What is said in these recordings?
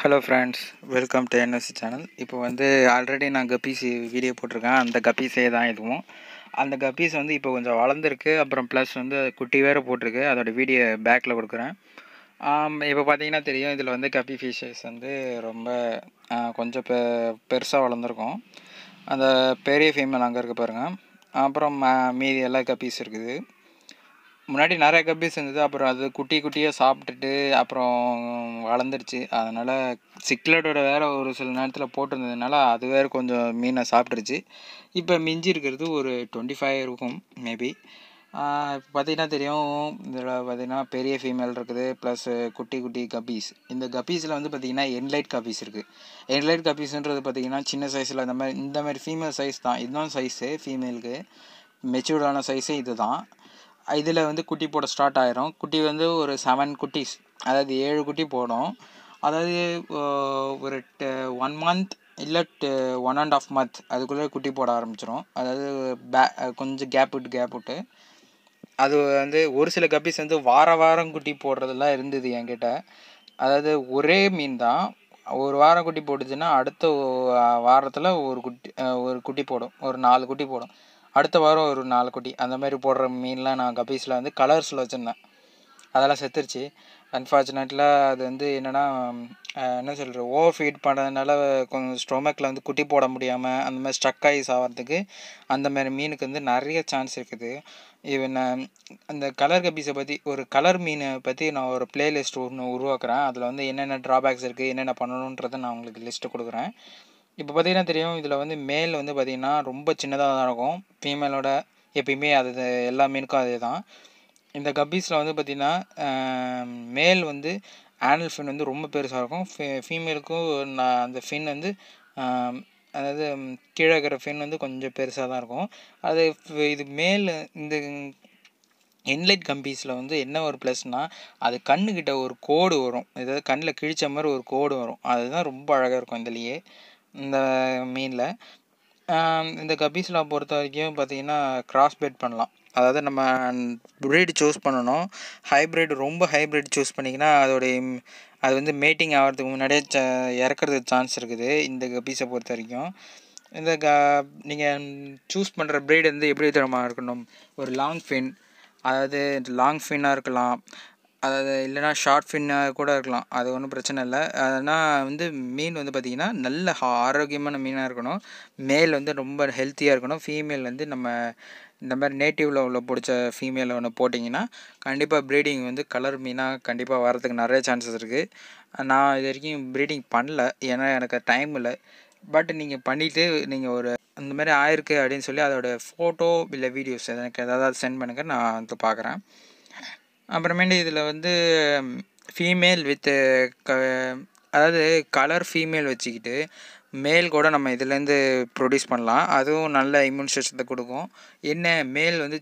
Hello friends welcome to NSC channel இப்போ வந்து already நான் கப்பீஸ் வீடியோ போட்டிருக்கேன். அந்த கப்பீஸே தான் இதுவும். அந்த கப்பீஸ் வந்து இப்போ கொஞ்சம் வளர்ந்துருக்கு. அப்புறம் ப்ளஸ் வந்து குட்டி வேறு போட்டிருக்கு. அதோட வீடியோ பேக்கில் கொடுக்குறேன். இப்போ பார்த்தீங்கன்னா தெரியும். இதில் வந்து கப்பி ஃபிஷஸ் வந்து ரொம்ப கொஞ்சம் பெ பெருசாக வளர்ந்துருக்கும். அந்த பெரிய ஃபீமேல் அங்கே இருக்குது பாருங்கள் அப்புறம் ம- மீதி எல்லா கப்பீஸ் இருக்குது. முன்னாடி நிறைய கப்பீஸ் இருந்தது அப்புறம் அது குட்டி குட்டியாக சாப்பிட்டுட்டு அப்புறம் வளர்ந்துருச்சு. அதனால் சிக்லட்டோட வேற ஒரு சில நேரத்தில் போட்டிருந்ததுனால அது வேறு கொஞ்சம் மீனை சாப்பிட்ருச்சு இப்போ மிஞ்சி இருக்கிறது ஒரு டுவெண்ட்டி ஃபைவ் இருக்கும் மேபி இப்போ பார்த்தீங்கன்னா தெரியும் இதில் பார்த்தீங்கன்னா பெரிய ஃபீமேல் இருக்குது ப்ளஸ் குட்டி குட்டி கப்பீஸ் இந்த கப்பீஸில் வந்து பார்த்தீங்கன்னா என்லைட் கப்பீஸ் இருக்குது என்லைட் கப்பீஸ்ன்றது பார்த்தீங்கன்னா சின்ன சைஸில் இந்த மாதிரி இந்த மாதிரி ஃபீமேல் சைஸ் தான். இதுதான் சைஸு ஃபீமேலுக்கு மெச்சூர்டான சைஸே இது தான் இதில் வந்து குட்டி போட ஸ்டார்ட் ஆயிரும். குட்டி வந்து ஒரு செவன் குட்டிஸ் அதாவது ஏழு குட்டி போடும். அதாவது ஒரு ஒன் மந்த் இல்லை ஒன் அண்ட் ஆஃப் மந்த் அதுக்குள்ளே குட்டி போட ஆரம்பிச்சிடும் அதாவது பே கொஞ்சம் கேப் விட்டு கேப் விட்டு. அது வந்து ஒரு சில கப்பீஸ் வந்து வார வாரம் குட்டி போடுறதெல்லாம் இருந்தது என்கிட்ட. அதாவது ஒரே மீன் தான் ஒரு வாரம் குட்டி போட்டுச்சுன்னா அடுத்த வாரத்தில் ஒரு குட்டி ஒரு குட்டி போடும். ஒரு நாலு குட்டி போடும். அடுத்த வாரம் ஒரு நாலு குட்டி அந்த மாதிரி போடுற மீன்லாம் நான் கபீஸில் வந்து கலர்ஸில் வச்சுருந்தேன். அதெல்லாம் செத்துருச்சு. அன்ஃபார்ச்சுனேட்டில் அது வந்து என்னென்னா என்ன சொல்கிற ஓவர் ஃபீட் பண்ணுறதுனால கொஞ்சம் ஸ்டொமக்கில் வந்து குட்டி போட முடியாமல் அந்த மாதிரி ஸ்ட்ரக் ஆகி சாகிறதுக்கு அந்த மாதிரி மீனுக்கு வந்து நிறைய சான்ஸ் இருக்குது. ஈவன் அந்த கலர் கபீஸை பற்றி ஒரு கலர் மீனை பற்றி நான் ஒரு பிளேலிஸ்ட் ஒன்று உருவாக்குறேன். அதில் வந்து என்னென்ன ட்ராபேக்ஸ் இருக்குது என்னென்ன பண்ணணுன்றதை நான் உங்களுக்கு லிஸ்ட்டு கொடுக்குறேன். இப்போ பார்த்தீங்கன்னா தெரியும் இதில் வந்து மேல் வந்து பார்த்திங்கன்னா ரொம்ப சின்னதாக தான் இருக்கும். ஃபீமேலோட எப்பயுமே அது எல்லா மீனுக்கும் அதே தான் இந்த கப்பீஸில் வந்து பார்த்திங்கன்னா மேல் வந்து ஆனல் ஃபின் வந்து ரொம்ப பெருசாக இருக்கும். ஃபீமேலுக்கும் நான் அந்த ஃபின் வந்து அதாவது கீழே இருக்கிற ஃபின் வந்து கொஞ்சம் பெருசாக தான் இருக்கும். அது இது மேல் இந்த என்லைட் கம்பீஸில் வந்து என்ன ஒரு ப்ளஸ்னால் அது கண்ணுக்கிட்ட ஒரு கோடு வரும். ஏதாவது கண்ணில் கிழிச்ச மாதிரி ஒரு கோடு வரும். அதுதான் ரொம்ப அழகாக இருக்கும் இதுலேயே. இந்த மீனில். இந்த கப்பீஸில் பொறுத்த வரைக்கும் பார்த்தீங்கன்னா கிராஸ் பெட் பண்ணலாம். அதாவது நம்ம ப்ரீடு சூஸ் பண்ணணும். ஹைப்ரிட் ரொம்ப ஹைப்ரிட் சூஸ் பண்ணிங்கன்னா அதோடைய அது வந்து மேட்டிங் ஆகிறதுக்கு முன்னாடியே ச சான்ஸ் இருக்குது இந்த கபீஸை பொறுத்த வரைக்கும். இந்த க நீங்கள் சூஸ் பண்ணுற ப்ரீடு வந்து எப்படி தரமாக இருக்கணும்? ஒரு லாங் ஃபின் அதாவது லாங் ஃபின்னாக இருக்கலாம். அதாவது இல்லைனா ஷார்ட் ஃபின்னாக கூட இருக்கலாம். அது ஒன்றும் பிரச்சனை இல்லை. ஆனால் வந்து மீன் வந்து பார்த்திங்கன்னா நல்ல ஹா- ஆரோக்கியமான மீனாக இருக்கணும். மேல் வந்து ரொம்ப ஹெல்த்தியாக இருக்கணும். ஃபீமேல் வந்து நம்ம இந்த மாதிரி நேட்டிவில் உள்ள பிடிச்ச ஃபீமேல் ஒன்று போட்டிங்கன்னா கண்டிப்பாக ப்ரீடிங் வந்து கலர் மீனாக கண்டிப்பாக வரதுக்கு நிறைய சான்சஸ் இருக்குது நான் இது வரைக்கும் ப்ரீடிங் பண்ணல. ஏன்னா எனக்கு டைம் இல்லை. பட் நீங்கள் பண்ணிவிட்டு நீங்கள் ஒரு அந்த மாதிரி ஆயிருக்கு அப்படின்னு சொல்லி அதோடய ஃபோட்டோ இல்லை வீடியோஸ் எனக்கு ஏதாவது சென்ட் பண்ணுங்கள் நான் வந்து பார்க்குறேன் அப்புறமேட்டு இதில் வந்து ஃபீமேல் வித்து க அதாவது கலர் ஃபீமேல் வச்சுக்கிட்டு மேல் கூட நம்ம இதுலேருந்து ப்ரொடியூஸ் பண்ணலாம். அதுவும் நல்ல இம்யூன் சிஸ்டத்தை கொடுக்கும். என்ன மேல் வந்து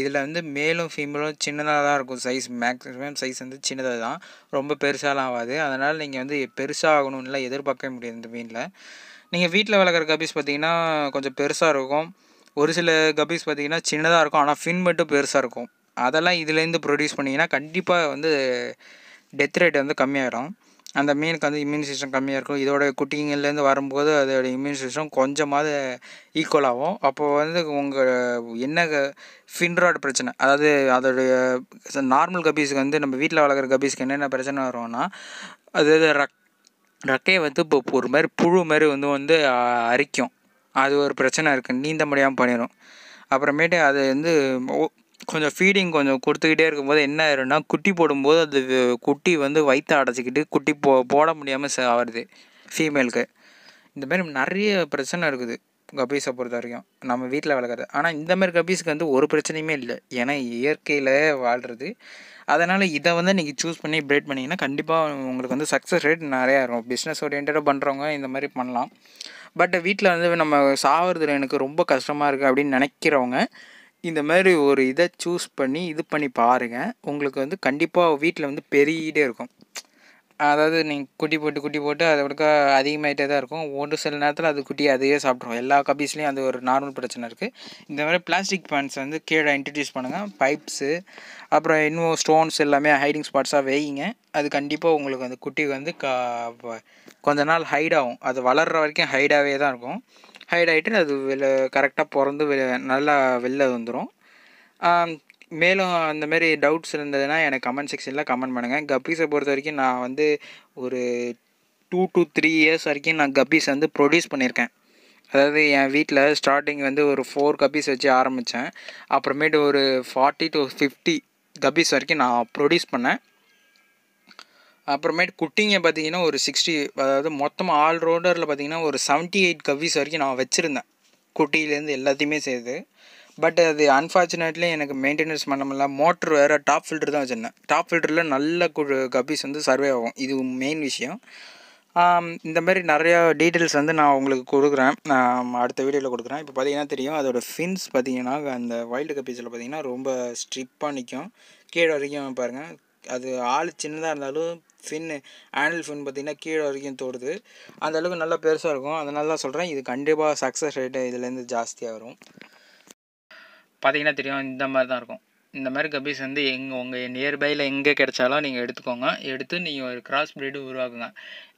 இதில் வந்து மேலும் ஃபீமேலும் சின்னதாக தான் இருக்கும் சைஸ் மேக்ஸிமம் சைஸ் வந்து சின்னதாக தான். ரொம்ப பெருசாலாம் ஆகாது. அதனால் நீங்கள் வந்து பெருசாக ஆகணும்னுலாம் எதிர்பார்க்கவே முடியாது இந்த மீனில். நீங்கள் வீட்டில் வளர்க்குற கபீஸ் பார்த்தீங்கன்னா கொஞ்சம் பெருசாக இருக்கும். ஒரு சில கபீஸ் பார்த்தீங்கன்னா சின்னதாக இருக்கும். ஆனால் ஃபின் மட்டும் பெருசாக இருக்கும். அதெல்லாம் இதுலேருந்து ப்ரொடியூஸ் பண்ணிங்கன்னா கண்டிப்பாக வந்து டெத் ரேட் வந்து கம்மியாயிடும் அந்த மீனுக்கு வந்து இம்யூன் சிஸ்டம் கம்மியாக இருக்கும். இதோட குட்டிங்கள்லேருந்து வரும்போது அதோட இம்யூன் சிஸ்டம் கொஞ்சமாவது ஈக்குவல் ஆகும். அப்போது வந்து உங்கள் என்ன ஃபின்ராட் பிரச்சனை? அதாவது அதோடைய நார்மல் கபீஸுக்கு வந்து நம்ம வீட்டில் வளர்க்குற கபீஸுக்கு என்னென்ன பிரச்சனை வரும்னா அது ரக் ரெக்கையை வந்து இப்போ ஒரு மாதிரி புழு மாதிரி வந்து வந்து அரிக்கும். அது ஒரு பிரச்சனை இருக்குது நீந்த முடியாமல் பண்ணிடும் அப்புறமேட்டு அது வந்து கொஞ்சம் ஃபீடிங் கொஞ்சம் கொடுத்துக்கிட்டே இருக்கும்போது என்ன ஆயிரும்னா குட்டி போடும்போது அது குட்டி வந்து வயிற்ற அடைச்சிக்கிட்டு குட்டி போ போட முடியாமல் ஆகுது ஃபீமேலுக்கு இந்த மாதிரி நிறைய பிரச்சனை இருக்குது கபீஸை பொறுத்த வரைக்கும். நம்ம வீட்டில் வளர்க்குறது. ஆனால் இந்த மாதிரி வந்து ஒரு பிரச்சனையுமே இல்லை. ஏன்னா இயற்கையில் வாழ்கிறது அதனால் இதை வந்து நீங்கள் சூஸ் பண்ணி பிரேட் பண்ணிங்கன்னா கண்டிப்பாக உங்களுக்கு வந்து சக்ஸஸ் ரேட் நிறையா இருக்கும். பிஸ்னஸ் ஓரியன்டாக பண்ணுறவங்க இந்த மாதிரி பண்ணலாம். பட் வீட்டில் வந்து நம்ம சாவறதுல எனக்கு ரொம்ப கஷ்டமாக இருக்குது அப்படின்னு நினைக்கிறவங்க இந்த மாதிரி ஒரு இதை சூஸ் பண்ணி இது பண்ணி பாருங்கள் உங்களுக்கு வந்து கண்டிப்பாக வீட்டில் வந்து பெருகிட்டே இருக்கும். அதாவது நீங்கள் குட்டி போட்டு குட்டி போட்டு அதை விட அதிகமாகிட்டே தான் இருக்கும். ஒரு சில நேரத்தில் அது குட்டி அதையே சாப்பிட்ருவோம் எல்லா கபீஸ்லேயும் அது ஒரு நார்மல் பிரச்சனை இருக்குது இந்த மாதிரி பிளாஸ்டிக் பேண்ட்ஸ் வந்து கீழே இன்ட்ரடியூஸ் பண்ணுங்கள் பைப்ஸு அப்புறம் இன்னும் ஸ்டோன்ஸ் எல்லாமே ஹைடிங் ஸ்பாட்ஸாக வைங்க அது கண்டிப்பாக உங்களுக்கு அந்த குட்டி வந்து க கொஞ்ச நாள் ஹைட் ஆகும். அது வளர்கிற வரைக்கும் ஹைடாகவே தான் இருக்கும். ஹைட் ஆகிட்டு அது வெளில கரெக்டாக பிறந்து வெளி நல்லா வெளில வந்துடும் மேலும் அந்த மாதிரி டவுட்ஸ் இருந்ததுன்னா எனக்கு கமெண்ட் செக்ஷனில் கமெண்ட் பண்ணுங்கள் கப்பீஸை பொறுத்த வரைக்கும் நான் வந்து ஒரு டூ டு த்ரீ இயர்ஸ் வரைக்கும் நான் கப்பீஸ் வந்து ப்ரொடியூஸ் பண்ணியிருக்கேன். அதாவது என் வீட்டில் ஸ்டார்டிங் வந்து ஒரு ஃபோர் கப்பீஸ் வச்சு ஆரம்பித்தேன் அப்புறமேட்டு ஒரு ஃபார்ட்டி டு ஃபிஃப்டி கப்பீஸ் வரைக்கும் நான் ப்ரொடியூஸ் பண்ணேன். அப்புறமேட்டு குட்டிங்க பார்த்தீங்கன்னா ஒரு சிக்ஸ்டி அதாவது மொத்தமாக ஆல் ரோடரில் பார்த்தீங்கன்னா ஒரு செவன்ட்டி எயிட் கவ்விஸ் வரைக்கும் நான் வச்சுருந்தேன். குட்டியிலேருந்து எல்லாத்தையுமே சேர்த்து. பட் அது அன்ஃபார்ச்சுனேட்லி எனக்கு மெயின்டெனன்ஸ் பண்ண முடியல மோட்ரு வேறு டாப் ஃபில்டர் தான் வச்சுருந்தேன். டாப் ஃபில்டரில் நல்ல கு கப்பீஸ் வந்து சர்வே ஆகும். இது மெயின் விஷயம். இந்த மாதிரி நிறையா டீட்டெயில்ஸ் வந்து நான் உங்களுக்கு கொடுக்குறேன். நான் அடுத்த வீடியோவில் கொடுக்குறேன். இப்போ பார்த்தீங்கன்னா தெரியும். அதோடய ஃபின்ஸ் பார்த்தீங்கன்னா அந்த வைல்டு கப்பீஸில் பார்த்தீங்கன்னா ரொம்ப ஸ்ட்ரிப்பாக நிற்கும் கீழே வரைக்கும் பாருங்கள் அது ஆள் சின்னதாக இருந்தாலும் ஃபின்னு ஆனல் ஃபின் பார்த்திங்கன்னா கீழே வரைக்கும் தோடுது. அந்த அளவுக்கு நல்லா பெருசாக இருக்கும். அதனால தான் சொல்கிறேன் இது கண்டிப்பாக சக்ஸஸ் ரேட்டு இதுலேருந்து ஜாஸ்தியாக வரும். பார்த்தீங்கன்னா தெரியும் இந்த மாதிரி தான் இருக்கும். இந்த மாதிரி கபீஸ் வந்து எங்கே உங்கள் நியர்பையில் எங்கே கிடைச்சாலும் நீங்கள் எடுத்துக்கோங்க. எடுத்து நீங்கள் ஒரு கிராஸ் ப்ரீடு உருவாக்குங்க.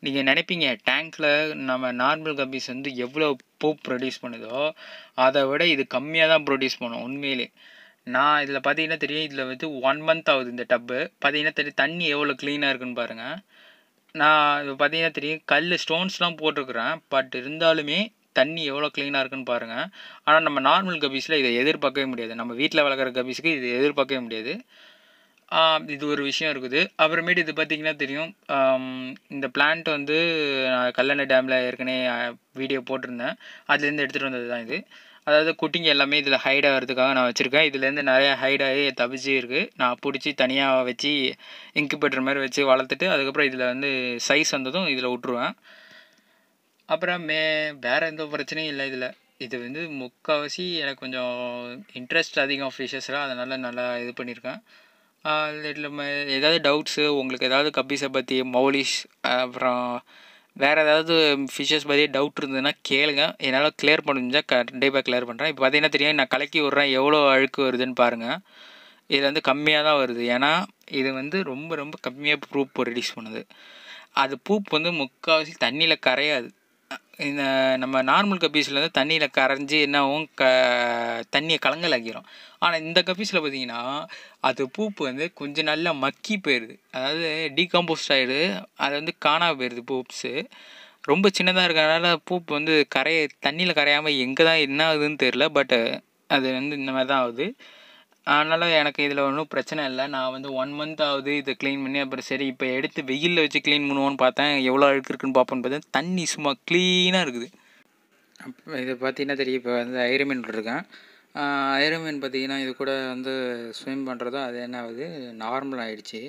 நீங்கள் நினைப்பீங்க டேங்க்கில் நம்ம நார்மல் கபீஸ் வந்து எவ்வளோ பூ ப்ரொடியூஸ் பண்ணுதோ அதை விட இது கம்மியாக தான் ப்ரொடியூஸ் பண்ணும் உண்மையிலே. நான் இதில் பார்த்தீங்கன்னா தெரியும் இதில் வந்து ஒன் மந்த் ஆகுது இந்த டப்பு பார்த்தீங்கன்னா தெரியும் தண்ணி எவ்வளோ க்ளீனாக இருக்குன்னு பாருங்கள் நான் இது பார்த்தீங்கன்னா தெரியும் கல் ஸ்டோன்ஸ்லாம் போட்டிருக்குறேன். பட் இருந்தாலுமே தண்ணி எவ்வளோ க்ளீனாக இருக்குன்னு பாருங்கள் ஆனால் நம்ம நார்மல் கபீஸில் இதை எதிர்பார்க்கவே முடியாது. நம்ம வீட்டில் வளர்க்குற கபீஸுக்கு இது எதிர்பார்க்கவே முடியாது. இது ஒரு விஷயம் இருக்குது. அப்புறமேட்டு இது பார்த்திங்கன்னா தெரியும் இந்த பிளான்ட் வந்து நான் கல்லணை டேமில் ஏற்கனவே வீடியோ போட்டிருந்தேன். அதுலேருந்து எடுத்துகிட்டு வந்தது தான் இது. அதாவது குட்டிங்க எல்லாமே இதில் ஹைட் ஆகிறதுக்காக நான் வச்சுருக்கேன். இதுலேருந்து நிறைய ஹைட் ஆகி தப்பிச்சு இருக்குது நான் பிடிச்சி தனியாக வச்சு இன்குபேட்டர் மாதிரி வச்சு வளர்த்துட்டு அதுக்கப்புறம் இதில் வந்து சைஸ் வந்ததும் இதில் விட்ருவேன் அப்புறம் மே வேறு எந்த பிரச்சனையும் இல்லை இதில். இது வந்து முக்கால்வாசி எனக்கு கொஞ்சம் இன்ட்ரெஸ்ட் அதிகம் ஃபிஷஸில் அதனால் நல்லா இது பண்ணியிருக்கேன் இதில் ஏதாவது டவுட்ஸு உங்களுக்கு ஏதாவது கப்பிஸை பற்றி மௌலிஷ் அப்புறம் வேறு ஏதாவது ஃபிஷ்ஷஸ் பற்றி டவுட் இருந்ததுன்னா கேளுங்க. என்னால் கிளியர் பண்ணிஞ்சால் கண்டிப்பாக கிளியர் பண்ணுறேன் இப்போ பார்த்தீங்கன்னா தெரியும் நான் கலக்கி விட்றேன் எவ்வளோ அழுக்கு வருதுன்னு பாருங்கள் இதில் வந்து கம்மியாக தான் வருது. ஏன்னா இது வந்து ரொம்ப ரொம்ப கம்மியாக ப்ரூப் ரிலீஸ் பண்ணுது. அது பூப் வந்து முக்கால்வாசி தண்ணியில் கரையாது. இந்த நம்ம நார்மல் கப்பீஸில் வந்து தண்ணியில் கரைஞ்சி என்ன ஆகும்? க தண்ணியை கலங்கலாக்கிறோம் ஆனால் இந்த கப்பீஸில் பார்த்தீங்கன்னா அது பூப்பு வந்து கொஞ்சம் நல்லா மக்கி போயிடுது அதாவது டீகம்போஸ்ட் ஆகிடுது அது வந்து காணாமல் போயிடுது பூப்ஸு. ரொம்ப சின்னதாக இருக்கிறதுனால பூப்பு வந்து கரைய தண்ணியில் கரையாமல் எங்கே தான் என்ன ஆகுதுன்னு தெரில பட் அது வந்து இந்த மாதிரி தான் ஆகுது. அதனால் எனக்கு இதில் ஒன்றும் பிரச்சனை இல்லை. நான் வந்து ஒன் மந்த் ஆகுது இதை க்ளீன் பண்ணி அப்புறம் சரி இப்போ எடுத்து வெயிலில் வச்சு க்ளீன் பண்ணுவோன்னு பார்த்தேன். எவ்வளோ அழுக்கு இருக்குன்னு பார்ப்போன்னு பார்த்தேன். தண்ணி சும்மா க்ளீனாக இருக்குது. அப்போ இதை பார்த்தீங்கன்னா தெரியும்? இப்போ வந்து ஐரமீன் இருக்கேன் ஐரமீன் பார்த்தீங்கன்னா இது கூட வந்து ஸ்விம் பண்ணுறதோ அது என்ன ஆகுது? நார்மல் ஆகிடுச்சி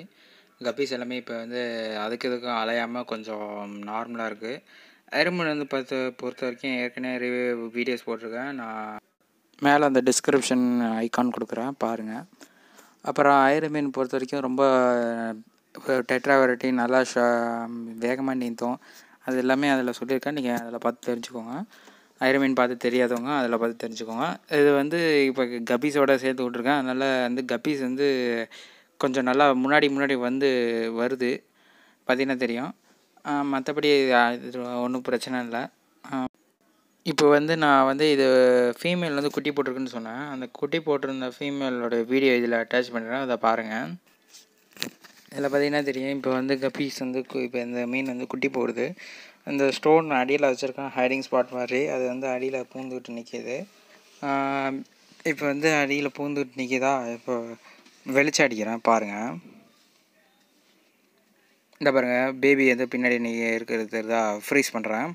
கப்பீஸ் எல்லாமே இப்போ வந்து அதுக்கு இதுக்கும் அலையாமல் கொஞ்சம் நார்மலாக இருக்குது ஐரமீன் வந்து பார்த்து பொறுத்த வரைக்கும் ஏற்கனவே ரிவ்யூ வீடியோஸ் போட்டிருக்கேன். நான் மேலே அந்த டிஸ்கிரிப்ஷன் ஐக்கான் கொடுக்குறேன் பாருங்கள் அப்புறம் ஐரமீன் பொறுத்த வரைக்கும் ரொம்ப டெட்ரா வெரைட்டி நல்லா ஷா வேகமாக நீந்தும். அது எல்லாமே அதில் சொல்லியிருக்கேன். நீங்கள் அதில் பார்த்து தெரிஞ்சுக்கோங்க. ஐரமீன் பார்த்து தெரியாதவங்க அதில் பார்த்து தெரிஞ்சுக்கோங்க. இது வந்து இப்போ கபீஸோட சேர்த்து விட்ருக்கேன் அதனால் வந்து கபீஸ் வந்து கொஞ்சம் நல்லா முன்னாடி முன்னாடி வந்து வருது. பார்த்தீங்கன்னா தெரியும். மற்றபடி இது ஒன்றும் பிரச்சனை இல்லை. இப்போ வந்து நான் வந்து இது ஃபீமேல் வந்து குட்டி போட்டிருக்குன்னு சொன்னேன். அந்த குட்டி போட்டிருந்த ஃபீமேலோட வீடியோ இதில் அட்டாச் பண்ணுறேன் அதை பாருங்கள் இதில் பார்த்தீங்கன்னா தெரியும் இப்போ வந்து கப்பீஸ் வந்து இப்போ இந்த மீன் வந்து குட்டி போடுது. அந்த ஸ்டோன் அடியில் வச்சுருக்கேன் ஹைடிங் ஸ்பாட் மாதிரி அது வந்து அடியில் பூந்துக்கிட்டு நிற்கிது இப்போ வந்து அடியில் பூந்துக்கிட்டு நிற்கிதா இப்போ வெளிச்சம் அடிக்கிறேன் பாருங்கள் இந்த பாருங்கள் பேபி வந்து பின்னாடி நீ இருக்கிறது தெரியுதா? ஃப்ரீஸ் பண்ணுறேன்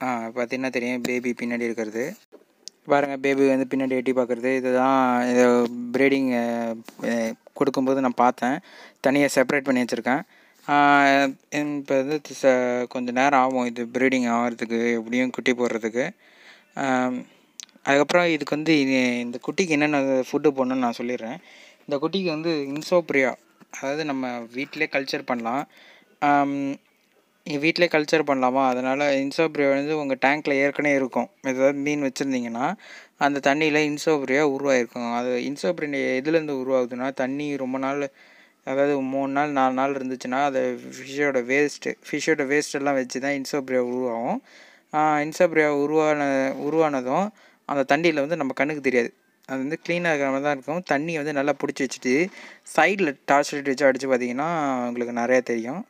பார்த்தீங்கன்னா தெரியும் பேபி பின்னாடி இருக்கிறது. பாருங்கள் பேபி வந்து பின்னாடி எட்டி பார்க்குறது இதுதான் இது ப்ரீடிங் கொடுக்கும்போது நான் பார்த்தேன். தனியாக செப்பரேட் பண்ணி வச்சுருக்கேன். இப்போ வந்து ச கொஞ்சம் நேரம் ஆகும் இது ப்ரீடிங் ஆகிறதுக்கு எப்படியும் குட்டி போடுறதுக்கு. அதுக்கப்புறம் இதுக்கு வந்து இந்த குட்டிக்கு என்னென்ன ஃபுட்டு போடணும்னு நான் சொல்லிடுறேன். இந்த குட்டிக்கு வந்து இன்சோப்ரியா அதாவது நம்ம வீட்டிலே கல்ச்சர் பண்ணலாம். நீங்கள் வீட்டிலே கல்ச்சர் பண்ணலாமா? அதனால் இன்சோப்ரியா வந்து உங்கள் டேங்க்கில் ஏற்கனவே இருக்கும். ஏதாவது மீன் வச்சுருந்தீங்கன்னா அந்த தண்ணியில் இன்சோப்ரியா உருவாயிருக்கும். அது இன்சோப்ரியா எதுலேருந்து உருவாகுதுன்னா தண்ணி ரொம்ப நாள் அதாவது மூணு நாள் நாலு நாள் இருந்துச்சுன்னா அதை ஃபிஷ்ஷோட வேஸ்ட்டு ஃபிஷ்ஷோட வேஸ்ட்டெல்லாம் வச்சு தான் இன்சோப்ரியா உருவாகும். இன்சோப்ரியா உருவான உருவானதும் அந்த தண்ணியில் வந்து நம்ம கண்ணுக்கு தெரியாது. அது வந்து க்ளீனாக இருக்கிற மாதிரி தான் இருக்கும். தண்ணியை வந்து நல்லா பிடிச்சி வச்சுட்டு சைடில் டார்ச் லைட் வச்சு அடித்து பார்த்தீங்கன்னா உங்களுக்கு நிறையா தெரியும்.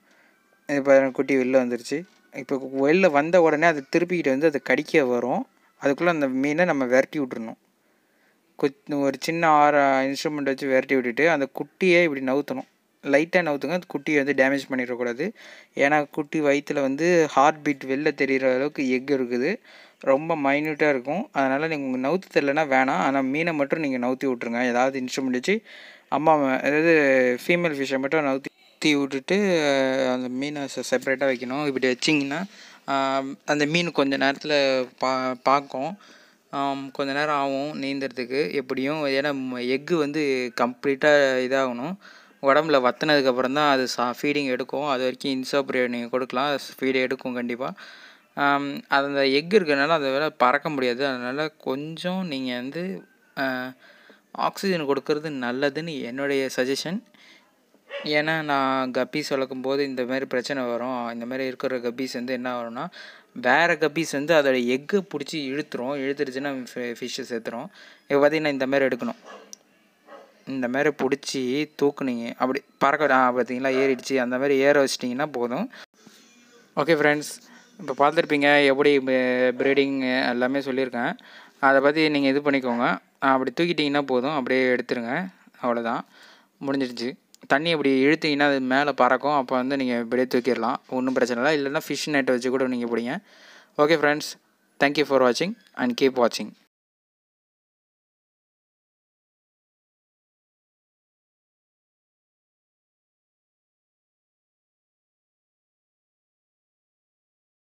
இப்போ குட்டி வெளில வந்துருச்சு. இப்போ வெளில வந்த உடனே அது திருப்பிக்கிட்டு வந்து அது கடிக்க வரும். அதுக்குள்ளே அந்த மீனை நம்ம விரட்டி விட்றணும் கொத் ஒரு சின்ன ஆற இன்ஸ்ட்ருமெண்ட் வச்சு விரட்டி விட்டுட்டு அந்த குட்டியை இப்படி நவுத்தணும். லைட்டாக நவுத்துங்க அந்த குட்டியை வந்து டேமேஜ் பண்ணிடக்கூடாது. ஏன்னா குட்டி வயிற்றில் வந்து ஹார்ட் பீட் வெளில தெரிகிற அளவுக்கு எக் இருக்குது. ரொம்ப மைன்யூட்டாக இருக்கும். அதனால் நீங்கள் உங்கள் நவுத்து தெரிலனா வேணாம். ஆனால் மீனை மட்டும் நீங்கள் நவுத்தி விட்ருங்க ஏதாவது இன்ஸ்ட்ருமெண்ட் வச்சு அம்மா அதாவது ஃபீமேல் ஃபிஷ்ஷை மட்டும் நவுத்தி சுற்றி விட்டுட்டு அந்த மீனை செப்பரேட்டாக வைக்கணும். இப்படி வச்சிங்கன்னா அந்த மீன் கொஞ்ச நேரத்தில் பா பார்க்கும் கொஞ்ச நேரம் ஆகும் நீந்துறதுக்கு. எப்படியும் ஏன்னா எக்கு வந்து கம்ப்ளீட்டாக இதாகணும். உடம்புல வத்தினதுக்கப்புறம் தான் அது சா ஃபீடிங் எடுக்கும். அது வரைக்கும் இன்சோப்ரியா நீங்கள் கொடுக்கலாம். ஃபீடு எடுக்கும் கண்டிப்பாக அந்த எக் இருக்கிறனால அதை வேலை பறக்க முடியாது. அதனால் கொஞ்சம் நீங்கள் வந்து ஆக்சிஜன் கொடுக்கறது நல்லதுன்னு என்னுடைய சஜஷன் ஏன்னா நான் கப்பீஸ் வளர்க்கும் போது இந்த மாதிரி பிரச்சனை வரும். இந்த மாதிரி இருக்கிற கப்பீஸ் வந்து என்ன வரும்னா வேறு கப்பீஸ் வந்து அதோட எக்கு பிடிச்சி இழுத்துரும். இழுத்துருச்சுன்னா ஃபிஷ்ஷை சேர்த்துரும் இப்போ பார்த்தீங்கன்னா இந்த மாதிரி எடுக்கணும். இந்த மாதிரி பிடிச்சி தூக்குனீங்க. அப்படி பறக்க பார்த்தீங்களா ஏறிடுச்சு. அந்த மாதிரி ஏற வச்சிட்டிங்கன்னா போதும். ஓகே ஃப்ரெண்ட்ஸ் இப்போ பார்த்துருப்பீங்க எப்படி ப்ரீடிங் எல்லாமே சொல்லியிருக்கேன். அதை பற்றி நீங்கள் இது பண்ணிக்கோங்க. அப்படி தூக்கிட்டிங்கன்னா போதும். அப்படியே எடுத்துருங்க. அவ்வளோதான் முடிஞ்சிடுச்சு. தண்ணி இப்படி இழுத்தீங்கன்னா அது மேலே பறக்கும் அப்போ வந்து நீங்கள் இப்படியே தூக்கிடலாம். ஒன்றும் பிரச்சனை இல்லை. இல்லைன்னா ஃபிஷ் நெட் வச்சு கூட நீங்கள் பிடிங்க. ஓகே ஃப்ரெண்ட்ஸ் தேங்க்யூ ஃபார் வாட்சிங் அண்ட் கீப் வாட்சிங்